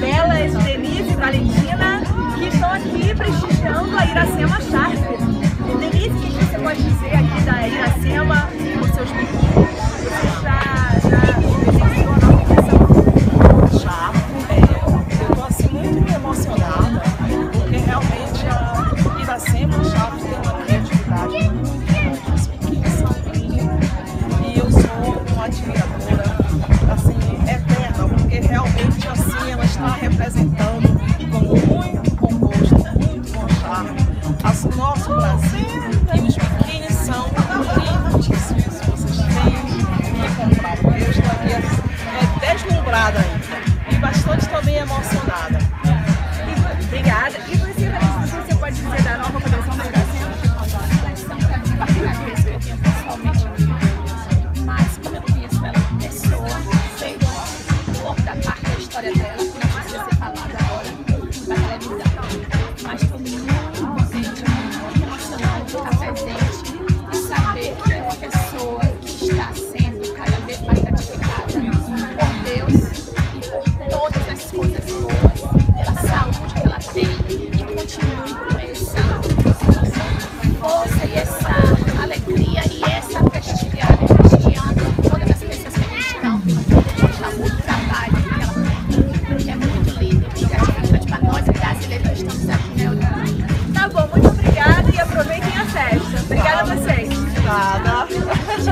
Belas, Denise e Valentina, que estão aqui prestigiando a Iracema Sharp. Denise, o que você pode dizer aqui da Iracema, com seus biquínis? Você já, já Já, eu estou assim muito emocionada, porque realmente a Iracema Sharp tem uma criatividade muito grande, e eu sou uma admiradora, assim, eterna, porque realmente representando com muito bom gosto, muito bom charme, o nosso Brasil. E os pequenos são lindíssimos. Vocês têm que comprar, porque eu estou aqui é, deslumbrada ainda e bastante também emocionada. E, obrigada. festa. Obrigada a vocês. Nada.